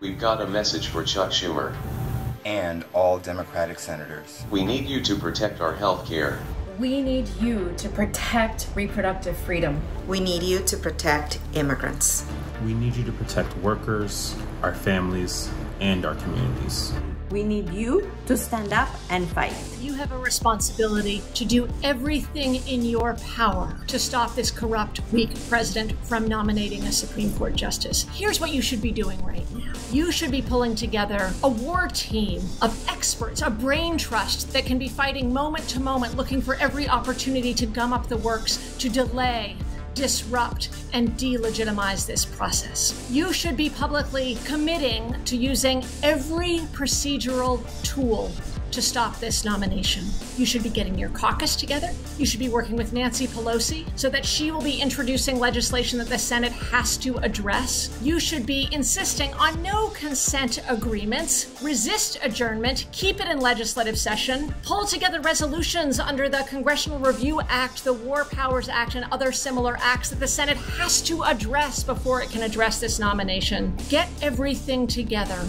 We've got a message for Chuck Schumer. And all Democratic senators. We need you to protect our health care. We need you to protect reproductive freedom. We need you to protect immigrants. We need you to protect workers, our families, and our communities. We need you to stand up and fight. You have a responsibility to do everything in your power to stop this corrupt, weak president from nominating a Supreme Court justice. Here's what you should be doing right now you should be pulling together a war team of experts, a brain trust that can be fighting moment to moment, looking for every opportunity to gum up the works, to delay, disrupt and delegitimize this process. You should be publicly committing to using every procedural tool to stop this nomination. You should be getting your caucus together. You should be working with Nancy Pelosi so that she will be introducing legislation that the Senate has to address. You should be insisting on no consent agreements, resist adjournment, keep it in legislative session, pull together resolutions under the Congressional Review Act, the War Powers Act, and other similar acts that the Senate has to address before it can address this nomination. Get everything together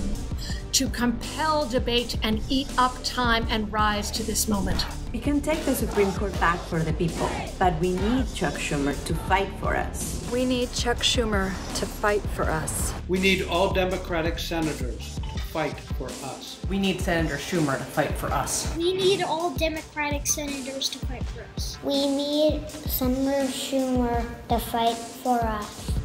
to compel debate and eat up time and rise to this moment. We can take the Supreme Court back for the people, but we need Chuck Schumer to fight for us. We need Chuck Schumer to fight for us. We need all Democratic senators to fight for us. We need Senator Schumer to fight for us. We need all Democratic senators to fight for us. We need Senator Schumer to fight for us.